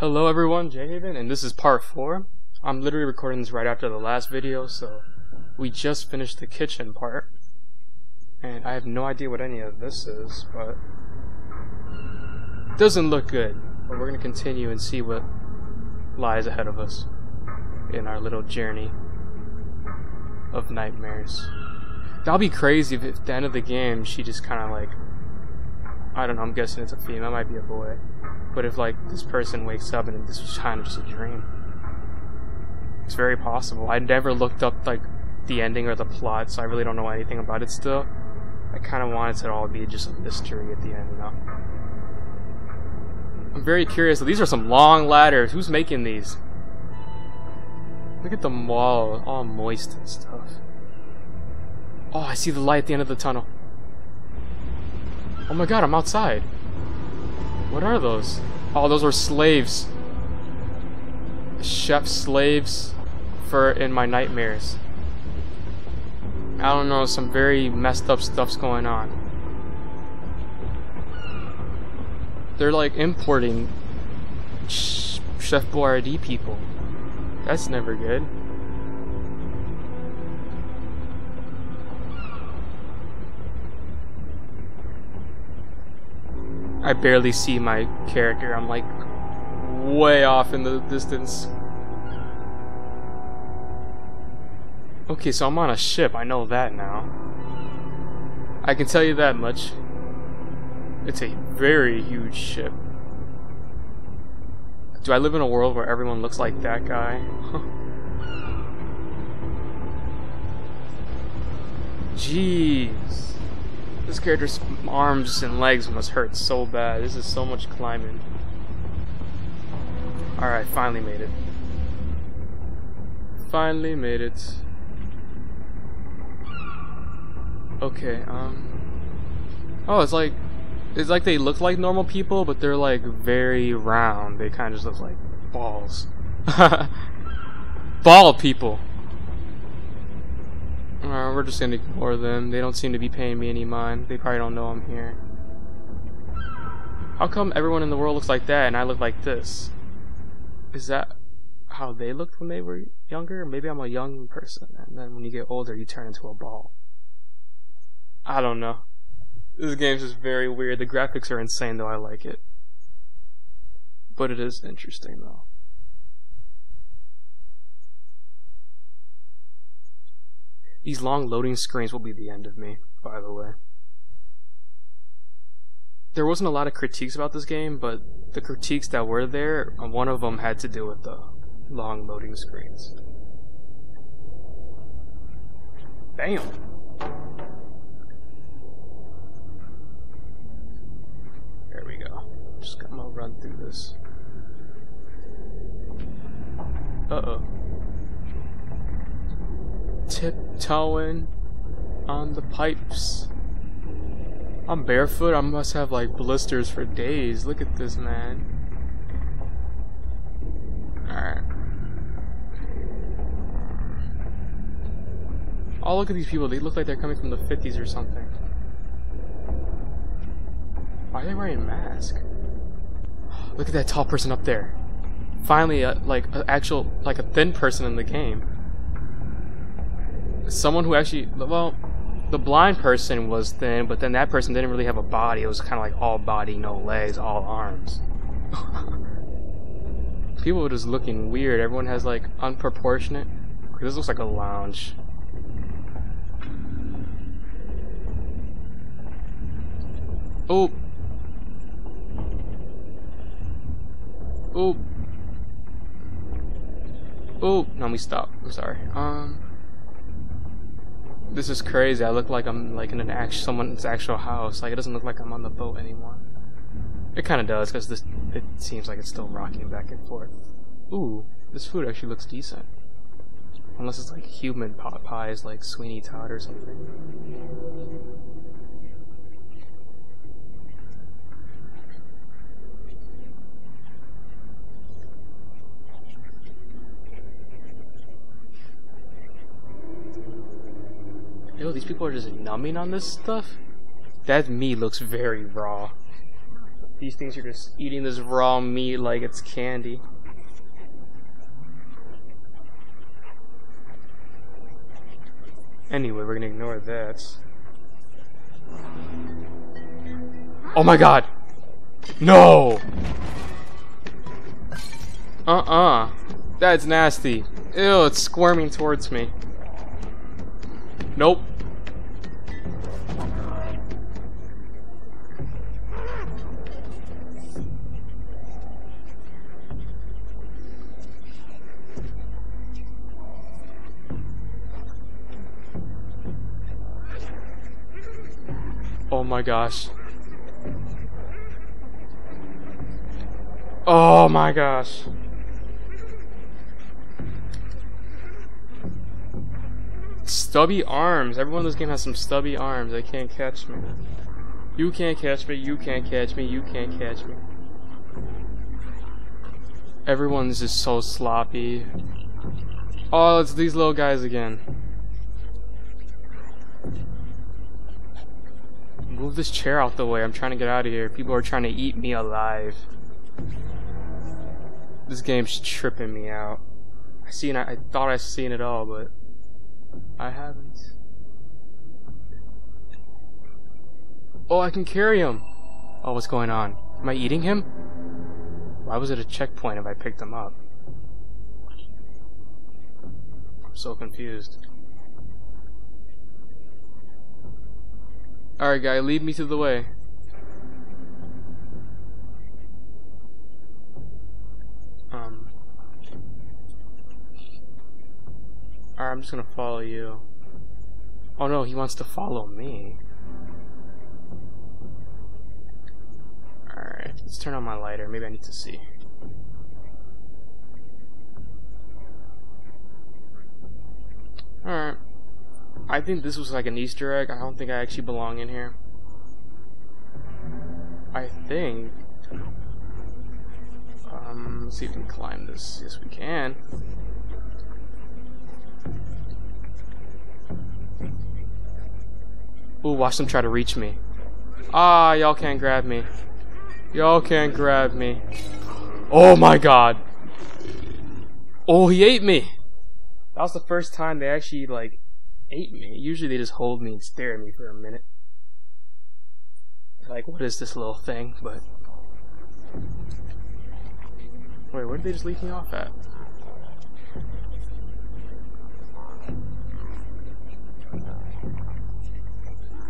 Hello everyone, Jay Haven, and this is part 4. I'm literally recording this right after the last video, so we just finished the kitchen part. And I have no idea what any of this is, but it doesn't look good. But we're gonna continue and see what lies ahead of us in our little journey of nightmares. That'll be crazy if at the end of the game she just kinda like I don't know, I'm guessing it's a female, might be a boy. But if like this person wakes up and this was kind of just a dream, it's very possible. I never looked up like the ending or the plot, so I really don't know anything about it still. I kind of want it to all be just a mystery at the end, you know. I'm very curious. These are some long ladders. Who's making these? Look at the wall, all moist and stuff. Oh, I see the light at the end of the tunnel. Oh my god, I'm outside. What are those? Oh, those are slaves. Chef slaves for in my nightmares. I don't know, some very messed up stuff's going on. They're like importing Chef Boyardee people. That's never good. I barely see my character. I'm like way off in the distance. Okay, so I'm on a ship. I know that now. I can tell you that much. It's a very huge ship. Do I live in a world where everyone looks like that guy? Jeez. This character's arms and legs must hurt so bad. This is so much climbing. Alright, finally made it. Finally made it. Okay, um... Oh, it's like... It's like they look like normal people, but they're like very round. They kind of just look like balls. Ball people! Uh, we're just gonna ignore them. They don't seem to be paying me any mind. They probably don't know I'm here. How come everyone in the world looks like that and I look like this? Is that how they looked when they were younger? Maybe I'm a young person and then when you get older you turn into a ball. I don't know. This game's just very weird. The graphics are insane though, I like it. But it is interesting though. These long loading screens will be the end of me, by the way. There wasn't a lot of critiques about this game, but the critiques that were there, one of them had to do with the long loading screens. Damn! There we go. Just gonna run through this. Uh-oh tiptoeing on the pipes. I'm barefoot. I must have like blisters for days. Look at this, man. Alright. Oh, look at these people. They look like they're coming from the 50s or something. Why are they wearing a mask? Look at that tall person up there. Finally, like, an actual, like a thin person in the game someone who actually, well, the blind person was thin, but then that person didn't really have a body. It was kind of like all body, no legs, all arms. People were just looking weird. Everyone has like unproportionate. This looks like a lounge. Oh. Oh. Oh, no, we stop. I'm sorry. Um. This is crazy. I look like I'm like in an actual someone's actual house. Like it doesn't look like I'm on the boat anymore. It kind of does because this it seems like it's still rocking back and forth. Ooh, this food actually looks decent. Unless it's like human pot pies, like Sweeney Todd or something. Yo, these people are just numbing on this stuff? That meat looks very raw. These things are just eating this raw meat like it's candy. Anyway, we're gonna ignore that. Oh my god! No! Uh-uh. That's nasty. Ew, it's squirming towards me. Nope. My gosh. Oh my gosh. Stubby arms. Everyone in this game has some stubby arms. They can't catch me. You can't catch me. You can't catch me. You can't catch me. Everyone's just so sloppy. Oh, it's these little guys again. Move this chair out the way. I'm trying to get out of here. People are trying to eat me alive. This game's tripping me out. I seen I, I thought I seen it all, but I haven't. Oh, I can carry him. Oh, what's going on? Am I eating him? Why was it a checkpoint if I picked him up? I'm so confused. Alright, guy, lead me to the way. Um. Alright, I'm just gonna follow you. Oh no, he wants to follow me. Alright, let's turn on my lighter. Maybe I need to see. Alright. I think this was like an Easter egg. I don't think I actually belong in here. I think. Um, let's see if we can climb this. Yes, we can. Ooh, watch them try to reach me. Ah, y'all can't grab me. Y'all can't grab me. Oh my god. Oh, he ate me. That was the first time they actually, like, ate me. Usually they just hold me and stare at me for a minute. Like, what is this little thing? But. Wait, where did they just leave me off at?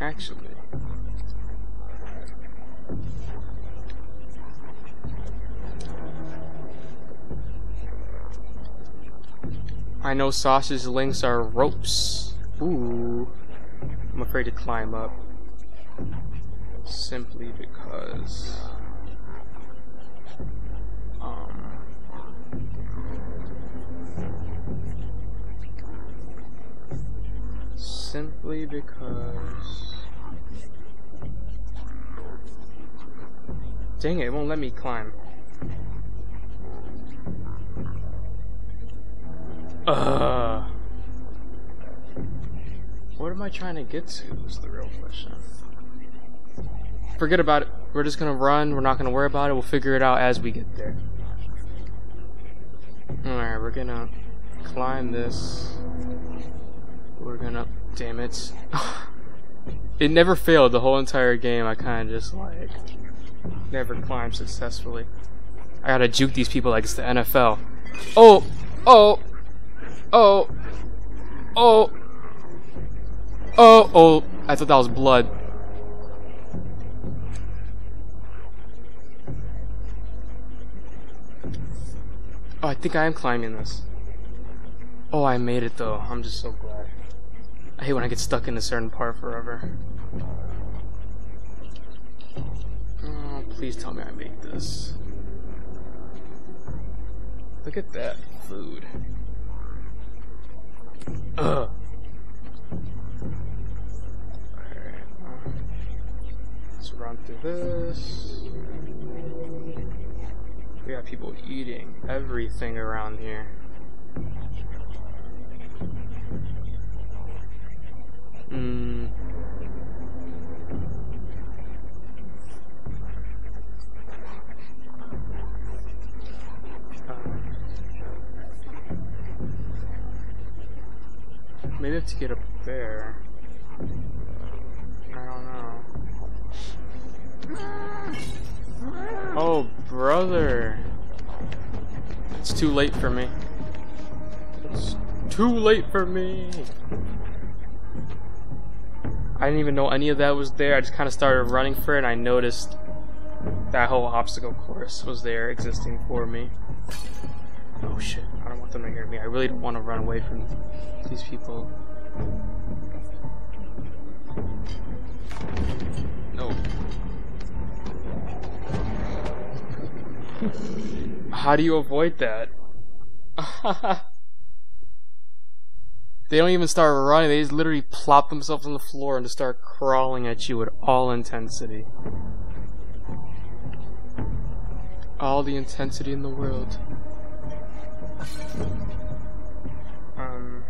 Actually. I know sausage links are ropes. Ooh. I'm afraid to climb up. Simply because... Um... Simply because... Dang it, it won't let me climb. Uh, what am I trying to get to is the real question. Forget about it. We're just gonna run. We're not gonna worry about it. We'll figure it out as we get there. Alright, we're gonna climb this. We're gonna... Damn it. it never failed the whole entire game. I kind of just like... Never climbed successfully. I gotta juke these people like it's the NFL. Oh! Oh! Oh. Oh. Oh, oh. I thought that was blood. Oh, I think I am climbing this. Oh, I made it though. I'm just so glad. I hate when I get stuck in a certain part forever. Oh, please tell me I made this. Look at that food. Ugh. this. We got people eating everything around here. Mm. Maybe I have to get up there. Brother. It's too late for me. It's too late for me. I didn't even know any of that was there. I just kind of started running for it and I noticed that whole obstacle course was there existing for me. Oh shit, I don't want them to hear me. I really don't want to run away from these people. How do you avoid that? they don't even start running, they just literally plop themselves on the floor and just start crawling at you with all intensity. All the intensity in the world. Um,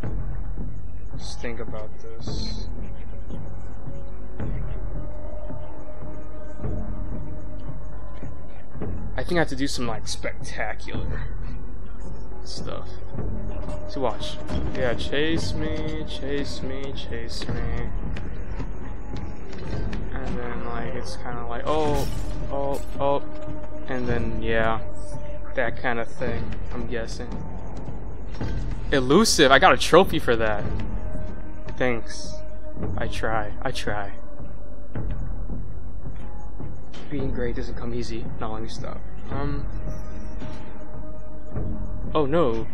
just think about this. Think I have to do some like spectacular stuff. To watch. Yeah, chase me, chase me, chase me. And then like it's kind of like oh, oh, oh, and then yeah, that kind of thing. I'm guessing. Elusive. I got a trophy for that. Thanks. I try. I try. Being great doesn't come easy. Now let me stop. Um. Oh no.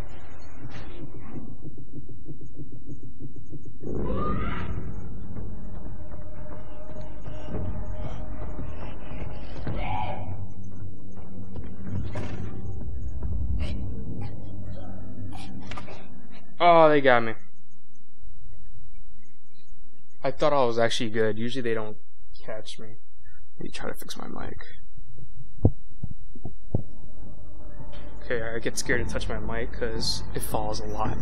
Oh, they got me. I thought I was actually good. Usually they don't catch me. Let me try to fix my mic. Okay, I get scared to touch my mic because it falls a lot.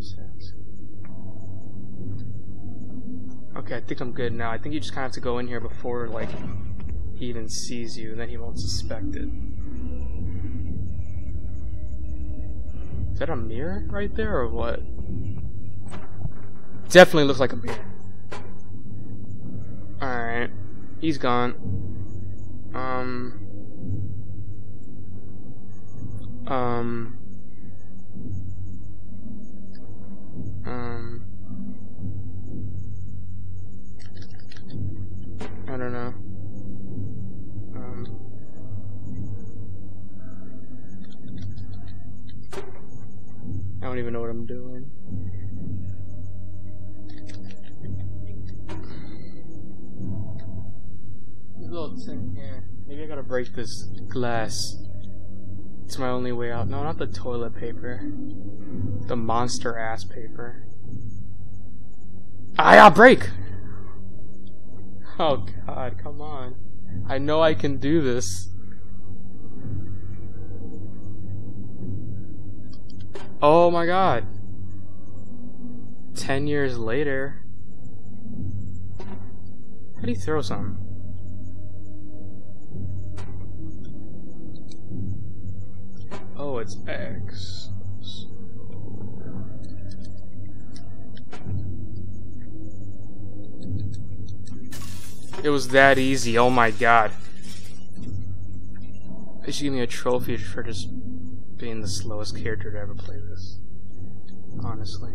Just. Okay, I think I'm good now. I think you just kind of have to go in here before, like, he even sees you, and then he won't suspect it. Is that a mirror right there, or what? Definitely looks like a mirror. Alright. He's gone. Um. Um. Don't even know what I'm doing. little tin here. Maybe I gotta break this glass. It's my only way out. No, not the toilet paper. The monster ass paper. Ah, I got break! Oh god, come on. I know I can do this. Oh my god. Ten years later. How do you throw something? Oh, it's X. It was that easy, oh my god. Should give me a trophy for just being the slowest character to ever play this. Honestly.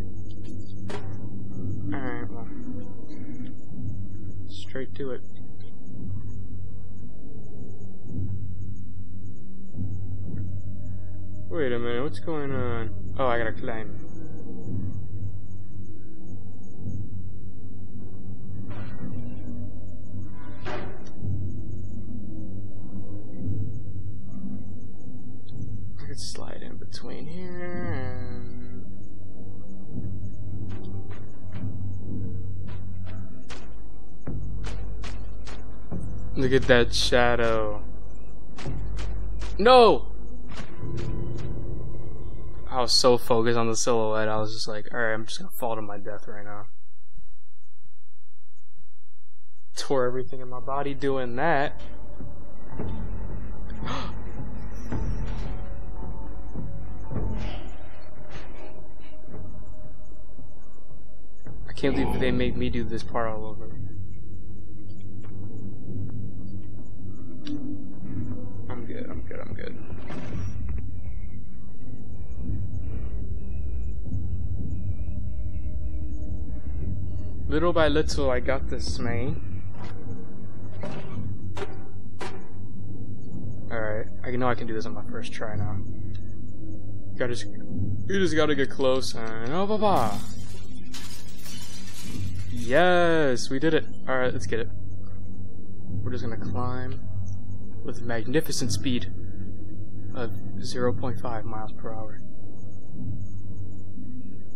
Alright, well. Straight to it. Wait a minute, what's going on? Oh, I gotta climb. Between here and... Look at that shadow. No! I was so focused on the silhouette, I was just like, alright, I'm just gonna fall to my death right now. Tore everything in my body doing that. Can't believe they made me do this part all over. I'm good, I'm good, I'm good. Little by little, I got this, man. Alright, I know I can do this on my first try now. Gotta just, you just gotta get close and oh, baba. Yes, we did it. Alright, let's get it. We're just gonna climb with magnificent speed of 0.5 miles per hour.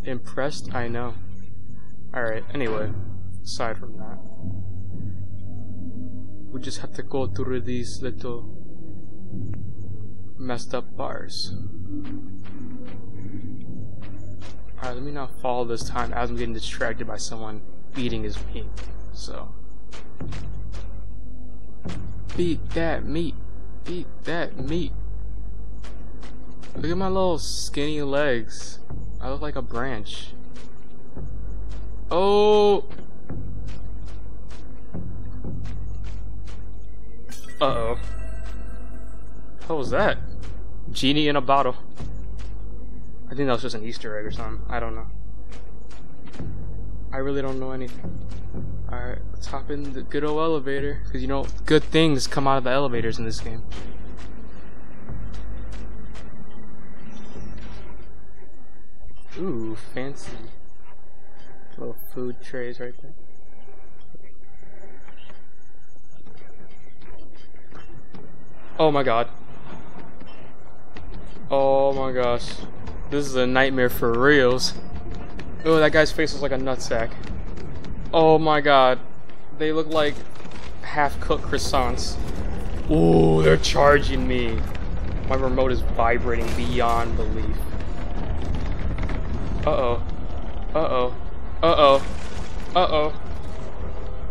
Impressed? I know. Alright, anyway, aside from that, we just have to go through these little messed up bars. Alright, let me not fall this time as I'm getting distracted by someone beating his meat. So. Beat that meat. Beat that meat. Look at my little skinny legs. I look like a branch. Oh! Uh-oh. What was that? Genie in a bottle. I think that was just an Easter egg or something. I don't know. I really don't know anything. Alright, let's hop in the good old elevator. Because, you know, good things come out of the elevators in this game. Ooh, fancy. Little food trays right there. Oh my god. Oh my gosh. This is a nightmare for reals. Oh, that guy's face looks like a nutsack. Oh my god. They look like half-cooked croissants. Ooh, they're charging me. My remote is vibrating beyond belief. Uh-oh. Uh-oh. Uh-oh. Uh-oh.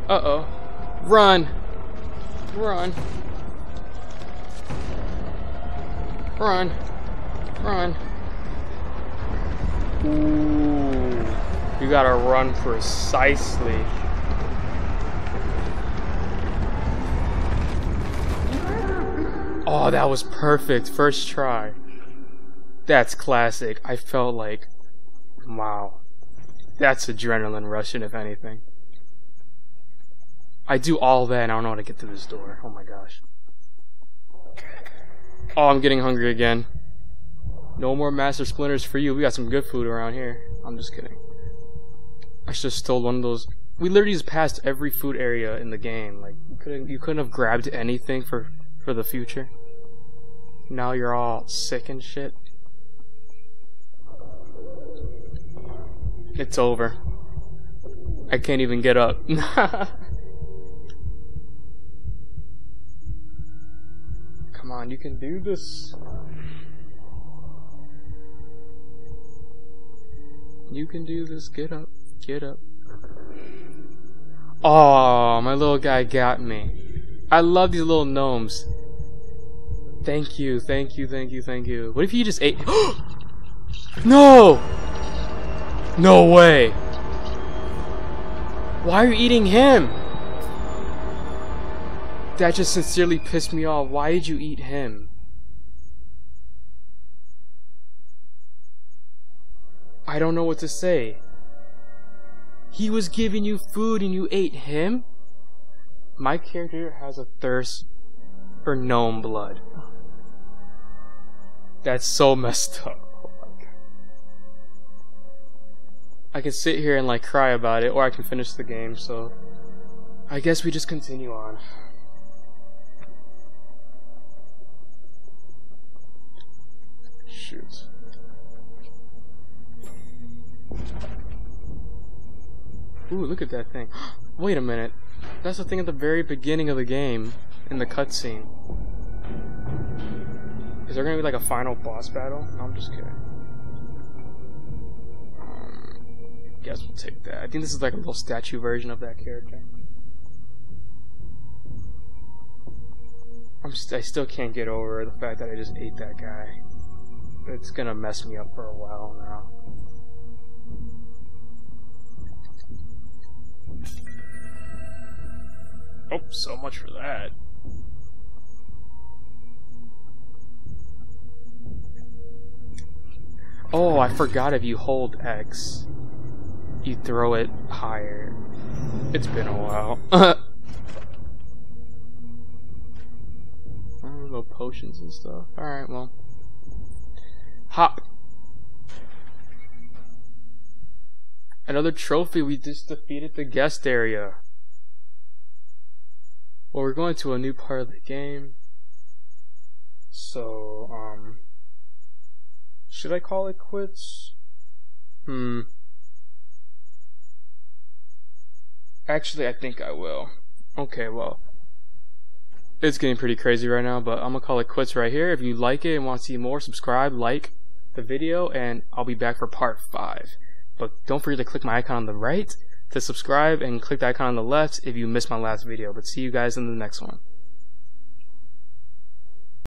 Uh-oh. Run! Run! Run! Run! Ooh. You gotta run precisely. Oh, that was perfect. First try. That's classic. I felt like, wow. That's adrenaline rushing, if anything. I do all that and I don't know how to get to this door. Oh my gosh. Oh, I'm getting hungry again. No more Master Splinters for you. We got some good food around here. I'm just kidding. I should have stole one of those. We literally just passed every food area in the game. Like you couldn't, you couldn't have grabbed anything for for the future. Now you're all sick and shit. It's over. I can't even get up. Come on, you can do this. You can do this. Get up. Get up. Oh, my little guy got me. I love these little gnomes. Thank you, thank you, thank you, thank you. What if you just ate- No! No way! Why are you eating him? That just sincerely pissed me off. Why did you eat him? I don't know what to say. He was giving you food and you ate him? My character has a thirst for gnome blood. That's so messed up. I can sit here and like cry about it, or I can finish the game, so I guess we just continue on. shoot. Ooh, look at that thing. Wait a minute. That's the thing at the very beginning of the game, in the cutscene. Is there gonna be like a final boss battle? No, I'm just kidding. Um, guess we'll take that. I think this is like a little statue version of that character. I'm st I still can't get over the fact that I just ate that guy. It's gonna mess me up for a while now. Oh, so much for that. Oh, I forgot if you hold X, you throw it higher. It's been a while. no potions and stuff. Alright, well. Hop. Another trophy, we just defeated the guest area. Well, we're going to a new part of the game. So, um... Should I call it quits? Hmm. Actually, I think I will. Okay, well. It's getting pretty crazy right now, but I'm gonna call it quits right here. If you like it and want to see more, subscribe, like the video, and I'll be back for part 5. But don't forget to click my icon on the right to subscribe and click the icon on the left if you missed my last video. But see you guys in the next one.